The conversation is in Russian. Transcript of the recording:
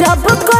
जब कहनी कि ने